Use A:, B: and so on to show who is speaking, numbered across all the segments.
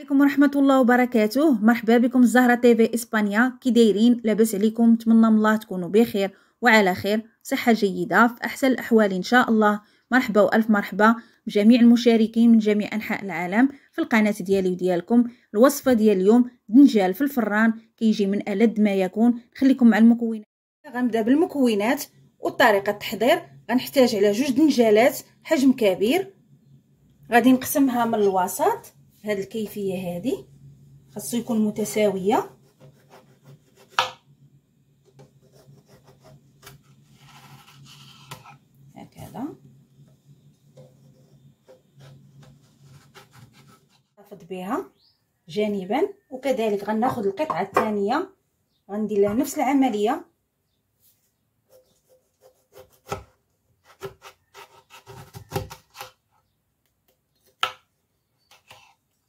A: عليكم ورحمة الله وبركاته. مرحبا بكم الزهرة TV إسبانيا. كي دايرين لاباس عليكم. نتمنى من الله تكونوا بخير وعلى خير. صحة جيدة في أحسن الأحوال إن شاء الله. مرحبا وألف مرحبا بجميع المشاركين من جميع أنحاء العالم في القناة ديالي وديالكم. الوصفة ديال اليوم دنجال في الفران. كيجي من ألذ ما يكون. خليكم مع المكونات. غنبدأ بالمكونات وطريقة التحضير. غنحتاج على جوج دنجالات حجم كبير. غادي نقسمها من الوسط. بهذه الكيفيه هذه. خاصو يكون متساوية. هكذا. نحفظ بها جانبا وكذلك غناخذ القطعة الثانية. غندير لها نفس العملية.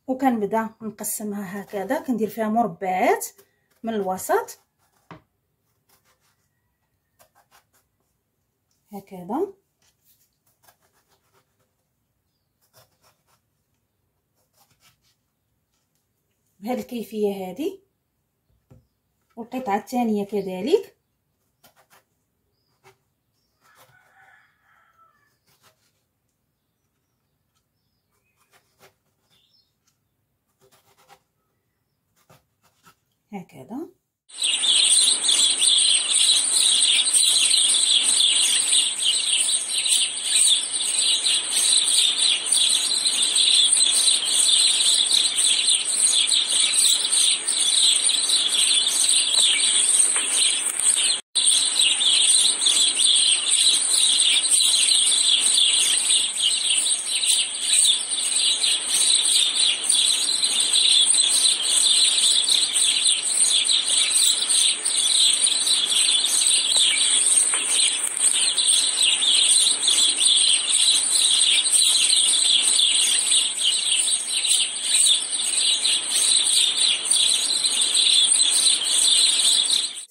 A: وكنبدا نقسمها هكذا كندير فيها مربعات من الوسط. هكذا. بهذه الكيفية هذه. والقطعة الثانية كذلك. هكذا.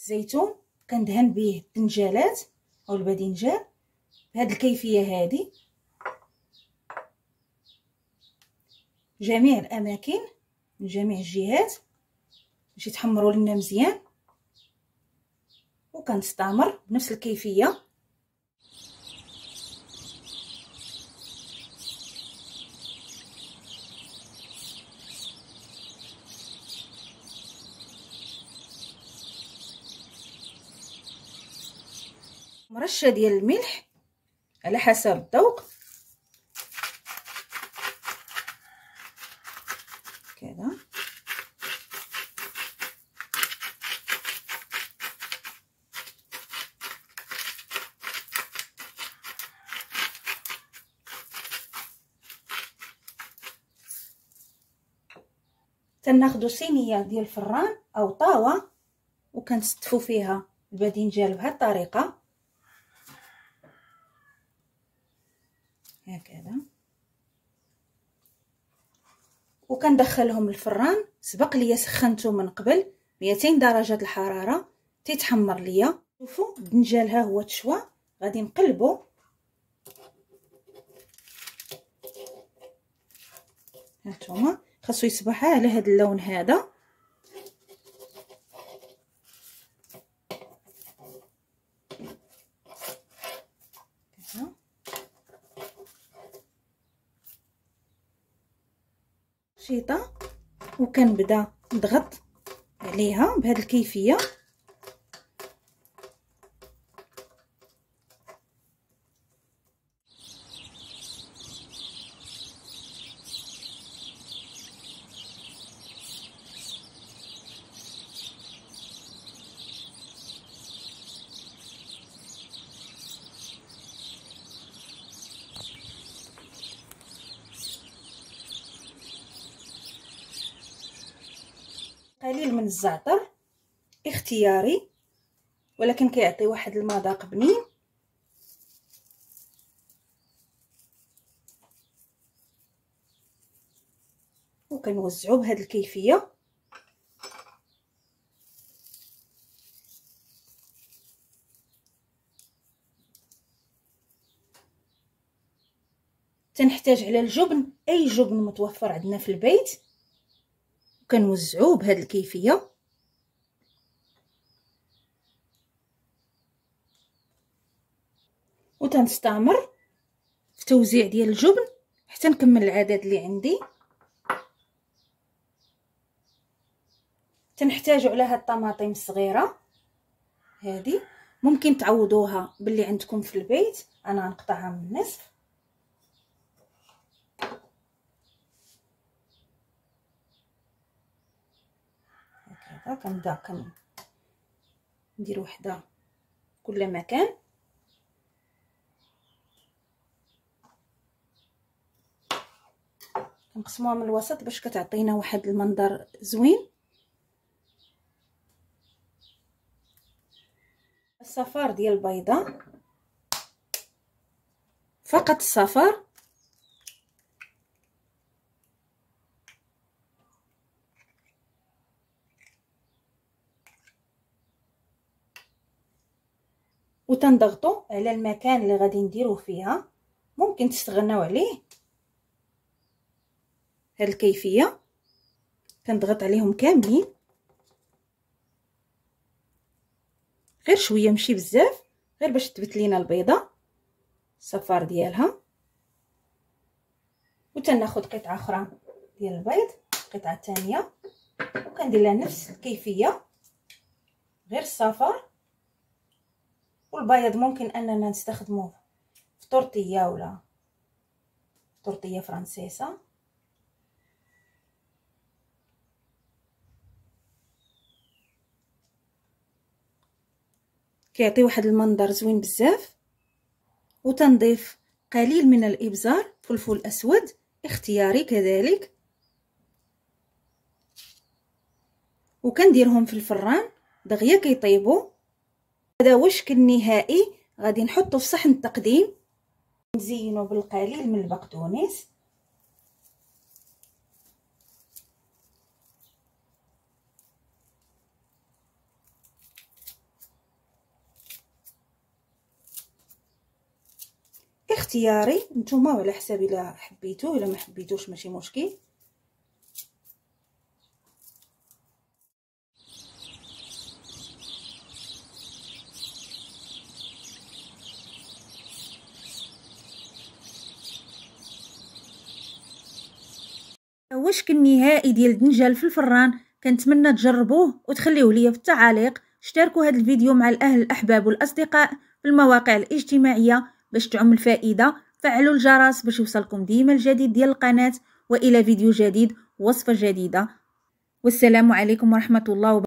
A: الزيتون كندهن به الدنجالات أو الباذنجان. بهذه الكيفية هذه جميع الأماكن من جميع الجهات باش يتحمروا لنا مزيان. وكنستمر بنفس الكيفية. مرشة ديال الملح على حسب الذوق. كذا. تناخدو صينية ديال الفران أو طاوة وكنستفو فيها الباذنجان بهذه الطريقة هكذا وكندخلهم الفران. سبق ليا سخنته من قبل 200 درجة الحرارة. تيتحمر ليا. شوفوا الدنجال ها هو تشوى. غادي نقلبو. هانتوما. خاصو يصبح على هذا اللون هذا. بسيطه وكنبدا نضغط عليها بهذه الكيفية. قليل من الزعتر اختياري ولكن كيعطي واحد المذاق بنين وكنوزعو بهذه الكيفية. تنحتاج على الجبن أي جبن متوفر عندنا في البيت. كنوزعوه بهذه الكيفية. وتنستمر في توزيع ديال الجبن حتى نكمل العدد اللي عندي. تنحتاجوا على هاد الطماطم الصغيرة هذه ممكن تعوضوها باللي عندكم في البيت أنا غنقطعها من النصف. كنبدا كندير وحدة كل مكان. كنقسموها من الوسط باش كتعطينا واحد المنظر زوين. الصفار ديال البيضة. فقط الصفار. وتنضغطوا على المكان اللي غادي نديروه فيها. ممكن تستغناو عليه. هاد الكيفية. كنضغط عليهم كاملين. غير شوية ماشي بزاف. غير باش تثبت لينا البيضة. الصفار ديالها. وتناخذ قطعة أخرى ديال البيض. قطعة ثانية وكندير لها نفس الكيفية. غير الصفار. والبيض ممكن أننا نستخدموه في طورطيه ولا طورطيه فرنسيسة. كيعطي واحد المنظر زوين بزاف. وتنضيف قليل من الإبزار فلفل أسود اختياري كذلك. وكنديرهم في الفران دغيا كيطيبوا هذا وشك النهائي؟ غادي نحطه في صحن التقديم. نزينه بالقليل من البقدونس اختياري نتوما وعلى حساب إلا حبيتو إلا ما حبيتوش ماشي مشكل. وشك النهائي ديال الدنجال في الفران؟ كنتمنى تجربوه وتخليوه ليا في التعاليق. اشتركوا هذا الفيديو مع الأهل الأحباب والأصدقاء في المواقع الاجتماعية باش تعم الفائدة. فعلوا الجرس باش يوصلكم ديما الجديد ديال القناة وإلى فيديو جديد وصفه جديدة. والسلام عليكم ورحمة الله وبركاته.